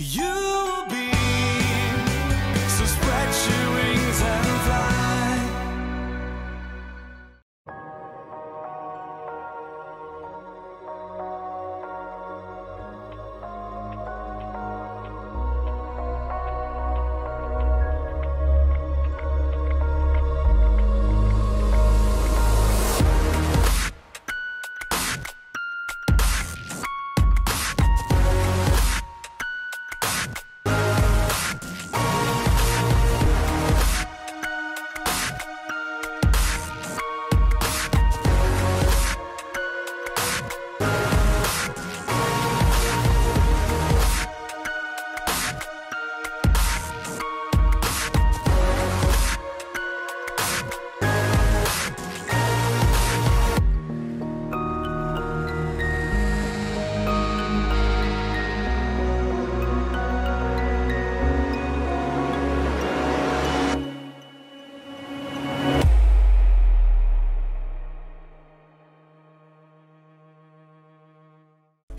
You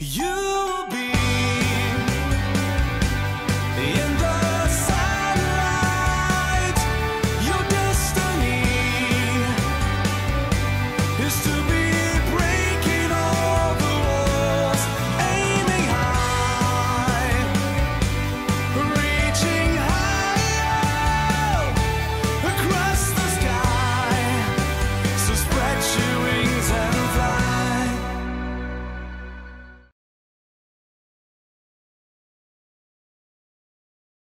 You